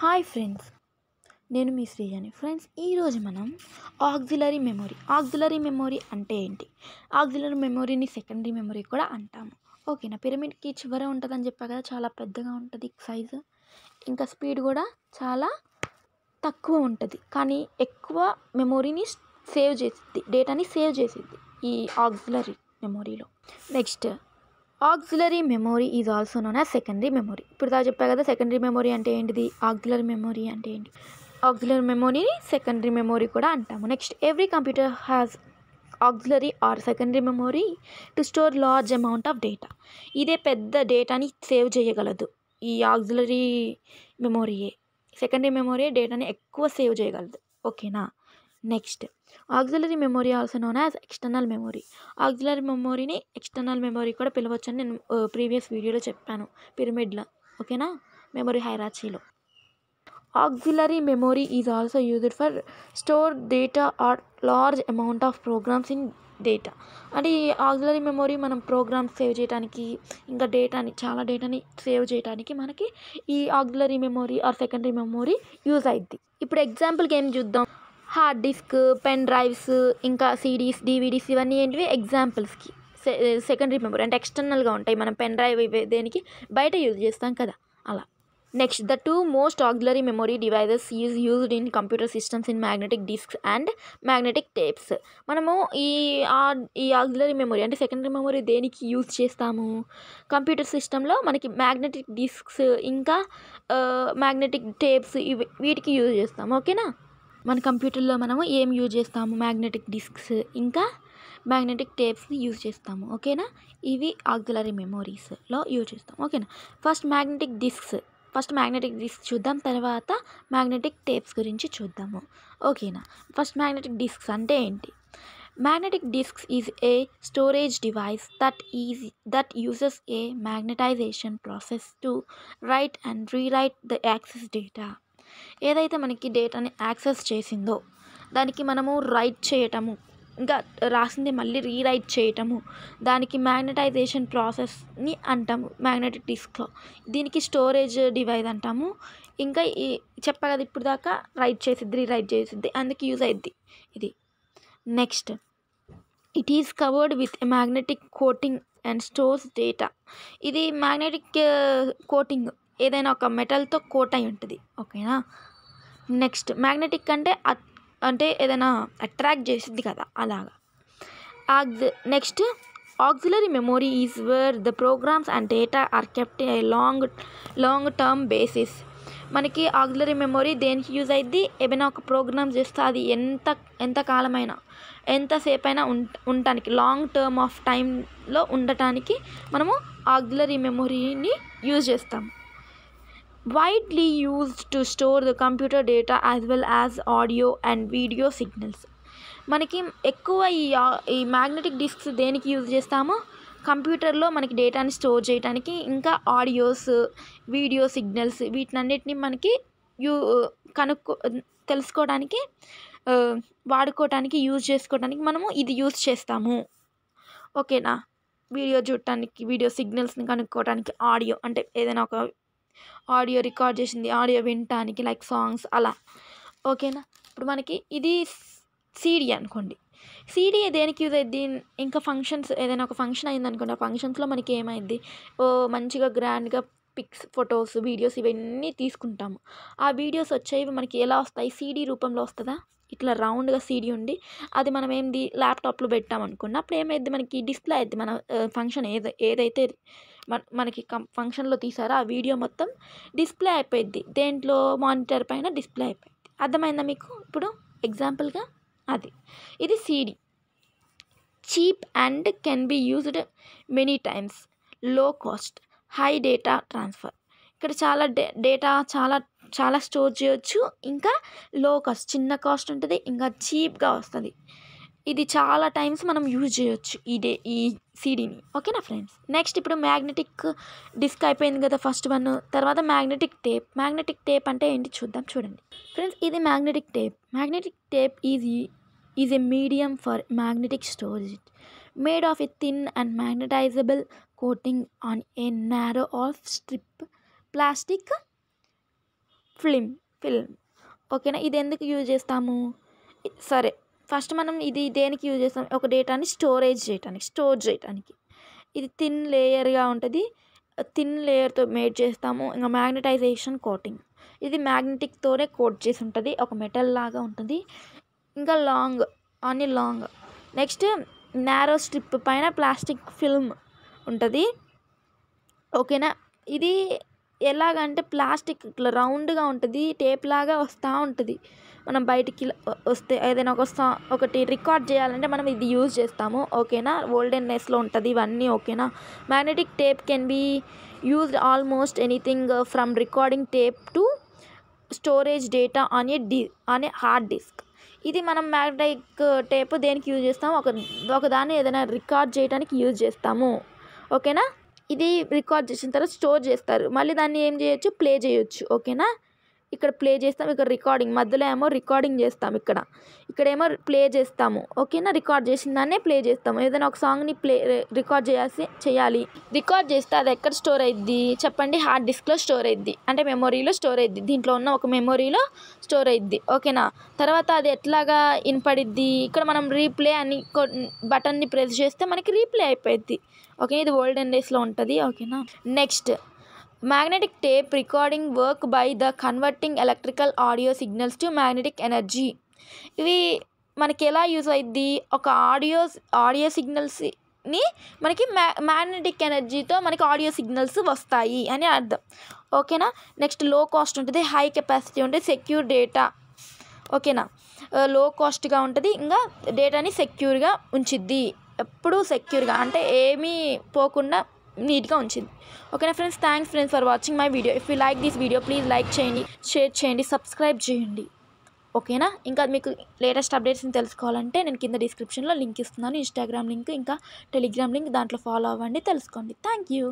Hi friends. నేను మీ శ్రీజని friends ఈరోజు మనం ఆక్సిలరీ మెమొరీ. ఆక్సిలరీ మెమొరీ అంటే ఏంటి? ఆక్సిలరీ మెమొరీని సెకండరీ మెమొరీ కూడా అంటాము. ఓకేనా? పిరమిడ్కి చివర ఉంటుందని చెప్పా కదా చాలా పెద్దగా ఉంటుంది సైజు. ఇంకా స్పీడ్ కూడా చాలా తక్కువ ఉంటుంది. కానీ ఎక్కువ మెమొరీని సేవ్ చేసిద్ది డేటాని సేవ్ చేసిద్ది ఈ auxiliary మెమొరీలో. Next auxiliary memory is also known as secondary memory ఇప్పుడు దా చెప్పా కదా సెకండరీ మెమొరీ అంటే ఏంటిది? ఆక్సిలరీ మెమొరీ అంటే ఏంటి? ఆక్సిలరీ మెమొరీని సెకండరీ మెమొరీ కూడా అంటాము. Next every computer has auxiliary or secondary memory to store large amount of data ఇదే పెద్ద డేటాని సేవ్ చేయగలదు ఈ ఆక్సిలరీ మెమొరీయే సెకండరీ మెమొరీ డేటాని ఎక్కువ సేవ్ చేయగలదు. ఓకేనా next auxiliary memory also known as external memory auxiliary మెమొరీని external memory కూడా పిలవచ్చు అని నేను ప్రీవియస్ వీడియోలో చెప్పాను. పిరమిడ్లో ఓకేనా memory హైరాచీలో auxiliary memory is also used for store data or large amount of programs in data అంటే ఈ ఆక్సిలరీ మెమొరీ మనం ప్రోగ్రామ్స్ సేవ్ చేయడానికి ఇంకా డేటాని చాలా డేటాని సేవ్ చేయడానికి మనకి ఈ auxiliary memory or secondary memory use అవుద్ది ఇప్పుడు ఎగ్జాంపుల్కి ఏం చూద్దాం? హార్డ్ డిస్క్ పెన్ డ్రైవ్స్ ఇంకా సిడీస్ డివిడీస్ ఇవన్నీ ఏంటివి? ఎగ్జాంపుల్స్కి. సెకండరీ మెమరీ అంటే ఎక్స్టర్నల్గా ఉంటాయి. మనం పెన్ డ్రైవ్ ఇవి దేనికి? బయట యూజ్ చేస్తాం కదా. అలా. Next the two most auxiliary memory devices is used in computer systems in magnetic disks and magnetic tapes. మనము ఈ ఈ ఆక్సిలరీ మెమొరీ అంటే సెకండరీ మెమొరీ దేనికి యూజ్ చేస్తాము? కంప్యూటర్ సిస్టంలో మనకి మ్యాగ్నెటిక్ డిస్క్స్ ఇంకా మ్యాగ్నెటిక్ టేప్స్ ఇవి వీటికి యూజ్ చేస్తాము ఓకేనా? మన కంప్యూటర్లో మనము ఏం యూజ్ చేస్తాము? మ్యాగ్నెటిక్ డిస్క్స్ ఇంకా మ్యాగ్నెటిక్ టేప్స్ని యూజ్ చేస్తాము. ఓకేనా? ఇవి ఆక్సిలరీ మెమొరీస్లో యూజ్ చేస్తాం ఓకేనా? First magnetic disks first magnetic disk చూద్దాం. తర్వాత మ్యాగ్నెటిక్ టేప్స్ గురించి చూద్దాము. ఓకేనా? ఫస్ట్ మ్యాగ్నెటిక్ డిస్క్స్ అంటే ఏంటి? Magnetic disks is a storage device that is that uses a magnetisation process to write and rewrite the access data ఏదైతే మనకి డేటాని యాక్సెస్ చేసిందో దానికి మనము రైట్ చేయటము ఇంకా రాసింది మళ్ళీ రీరైట్ చేయటము దానికి మ్యాగ్నటైజేషన్ ప్రాసెస్ని అంటాము మ్యాగ్నెటిక్ డిస్క్లో. దీనికి స్టోరేజ్ డివైస్ అంటాము. ఇంకా ఈ చెప్పా కదా ఇప్పుడు దాకా రైట్ చేసిద్ది రీరైట్ చేసిద్ది అందుకు యూజ్ అయిద్ది ఇది. Next it is covered with a magnetic coating and stores data. ఇది మ్యాగ్నెటిక్ కోటింగ్ ఏదైనా ఒక మెటల్తో కోట్ అయి ఉంటుంది. ఓకేనా? నెక్స్ట్ మ్యాగ్నెటిక్ అంటే అంటే ఏదైనా అట్రాక్ట్ చేసిద్ది కదా అలాగా. Oxy next auxiliary memory is where the programs and data are kept a long long term basis. మనకి ఆక్సిలరీ మెమొరీ దేనికి యూజ్ అయింది ఏమైనా ఒక ప్రోగ్రామ్ చేస్తే అది ఎంత ఎంత కాలమైనా ఎంతసేపు అయినా ఉండటానికి లాంగ్ టర్మ్ ఆఫ్ టైంలో ఉండటానికి మనము ఆక్సిలరీ మెమొరీని యూజ్ చేస్తాం. Widely used to store the computer data as well as audio and video signals. మనకి ఎక్కువ ఈ ఈ మ్యాగ్నెటిక్ డిస్క్స్ దేనికి యూజ్ చేస్తామో? కంప్యూటర్లో మనకి డేటాని స్టోర్ చేయడానికి ఇంకా ఆడియోస్ వీడియో సిగ్నల్స్ వీటినన్నిటిని మనకి యూ కనుక్కో తెలుసుకోవడానికి వాడుకోవడానికి యూజ్ చేసుకోవడానికి మనము ఇది యూజ్ చేస్తాము. ఓకేనా? వీడియో చూడటానికి వీడియో సిగ్నల్స్ని కనుక్కోవడానికి ఆడియో అంటే ఏదైనా ఒక ఆడియో రికార్డ్ చేసింది ఆడియో వినటానికి లైక్ సాంగ్స్ అలా. ఓకేనా? ఇప్పుడు మనకి ఇది సీడీ అనుకోండి. సీడీ దేనికి యూజ్ అయింది ఇంకా ఫంక్షన్స్ ఏదైనా ఒక ఫంక్షన్ అయిందనుకోండి ఆ ఫంక్షన్స్లో మనకి ఏమైంది ఓ మంచిగా గ్రాండ్గా పిక్స్ ఫొటోస్ వీడియోస్ ఇవన్నీ తీసుకుంటాము. ఆ వీడియోస్ వచ్చేవి మనకి ఎలా వస్తాయి? సీడీ రూపంలో వస్తుందా? ఇట్లా రౌండ్గా సీడీ ఉండి అది మనం ఏంది? ల్యాప్టాప్లో పెట్టామనుకోండి అప్పుడు ఏమైంది మనకి డిస్ప్లే అయింది మన ఫంక్షన్ ఏదై ఏదైతే మనకి కం ఫంక్షన్లో తీసారో? ఆ వీడియో మొత్తం డిస్ప్లే అయిపోయింది దేంట్లో మానిటర్ పైన డిస్ప్లే అయిపోయింది అర్థమైందా మీకు? ఇప్పుడు ఎగ్జాంపుల్గా అది. ఇది CD. Cheap and can be used many times. Low cost high data transfer. ఇక్కడ చాలా డే డేటా చాలా చాలా స్టోర్ చేయొచ్చు. ఇంకా లో కాస్ట్ చిన్న కాస్ట్ ఉంటుంది. ఇంకా చీప్గా వస్తుంది. ఇది చాలా టైమ్స్ మనం యూజ్ చేయొచ్చు ఈ డే ఈ సీడీని ఓకేనా ఫ్రెండ్స్ నెక్స్ట్ ఇప్పుడు మ్యాగ్నెటిక్ డిస్క్ అయిపోయింది కదా ఫస్ట్ వన్ తర్వాత మ్యాగ్నెటిక్ టేప్ మ్యాగ్నెటిక్ టేప్ అంటే ఏంటి చూద్దాం చూడండి. ఫ్రెండ్స్ ఇది magnetic tape magnetic tape is is a medium for magnetic storage made of a thin and magnetisable coating on a narrow of strip plastic film film ఓకేనా ఇది ఎందుకు use చేస్తాము? సరే ఫస్ట్ మనం ఇది దేనికి యూజ్ చేస్తాం? ఒక డేటాని స్టోరేజ్ చేయడానికి స్టోర్ చేయడానికి ఇది థిన్ లేయర్గా ఉంటుంది. థిన్ లేయర్తో మేడ్ చేస్తాము. ఇంకా మ్యాగ్నటైజేషన్ కోటింగ్. ఇది మ్యాగ్నెటిక్తోనే కోట్ చేసి ఉంటుంది. ఒక మెటల్ లాగా ఉంటుంది. ఇంకా లాంగ్ అని లాంగ్. నెక్స్ట్ నారో స్ట్రిప్ పైన ప్లాస్టిక్ ఫిల్మ్ ఉంటుంది. ఓకేనా? ఇది ఎలాగంటే ప్లాస్టిక్ ఇట్లా రౌండ్గా ఉంటుంది. టేప్ లాగా వస్తూ ఉంటుంది. మనం బయటికి వస్తే ఏదైనా ఒక సా ఒకటి రికార్డ్ చేయాలంటే మనం ఇది యూజ్ చేస్తాము. ఓకేనా? ఓల్డెన్ నెస్లో ఉంటుంది ఇవన్నీ ఓకేనా? Magnetic tape can be used almost anything from recording tape to storage data on a D on a hard disk. ఇది మనం మ్యాగ్నెటిక్ టేప్ దేనికి యూజ్ చేస్తాము? ఒక ఒకదాన్ని ఏదైనా రికార్డ్ చేయడానికి యూజ్ చేస్తాము. ఓకేనా? ఇది రికార్డ్ చేసిన తర్వాత స్టోర్ చేస్తారు. మళ్ళీ దాన్ని ఏం చేయొచ్చు? ప్లే చేయొచ్చు. ఓకేనా? ఇక్కడ ప్లే చేస్తాం ఇక్కడ రికార్డింగ్ మధ్యలో ఏమో రికార్డింగ్ చేస్తాం ఇక్కడ. ఇక్కడేమో ప్లే చేస్తాము. ఓకేనా? రికార్డ్ చేసిన దాన్నే ప్లే చేస్తాము. ఏదైనా ఒక సాంగ్ని ప్లే రికార్డ్ చేయాల్సి చేయాలి. రికార్డ్ చేస్తే అది ఎక్కడ స్టోర్ అయ్యిద్ది చెప్పండి. హార్డ్ డిస్క్లో స్టోర్ అయ్యిద్ది అంటే మెమొరీలో స్టోర్ అయ్యిద్ది దీంట్లో ఉన్న ఒక మెమొరీలో స్టోర్ అయ్యిద్ది ఓకేనా? తర్వాత అది ఎట్లాగా ఇనపడిద్ది ఇక్కడ మనం రీప్లే అని బటన్ని ప్రెస్ చేస్తే మనకి రీప్లే అయిపోయింది ఓకే? ఇది ఓల్డెన్ డేస్లో ఉంటుంది. ఓకేనా? Next magnetic tape recording work by the converting electrical audio signals to magnetic energy ఇవి మనకి ఎలా యూజ్ అయింది ఒక ఆడియో ఆడియో సిగ్నల్స్ని మనకి మ్యా మ్యాగ్నెటిక్ ఎనర్జీతో మనకి ఆడియో సిగ్నల్స్ వస్తాయి అని అర్థం. ఓకేనా నెక్స్ట్లో కాస్ట్ ఉంటుంది హై కెపాసిటీ ఉంటుంది సెక్యూర్ డేటా ఓకేనా లో కాస్ట్గా ఉంటుంది ఇంకా డేటాని సెక్యూర్గా ఉంచిద్ది. ఎప్పుడూ సెక్యూర్గా అంటే ఏమీ పోకుండా నీట్గా ఉంచింది. ఓకేనా friends thanks friends for watching my video if you like this video please like చేయండి షేర్ చేయండి సబ్స్క్రైబ్ చేయండి. ఓకేనా ఇంకా మీకు లేటెస్ట్ అప్డేట్స్ని తెలుసుకోవాలంటే నేను కింద డిస్క్రిప్షన్లో లింక్ ఇస్తున్నాను. ఇన్స్టాగ్రామ్ లింక్ ఇంకా టెలిగ్రామ్ లింక్ దాంట్లో ఫాలో అవ్వండి తెలుసుకోండి. Thank you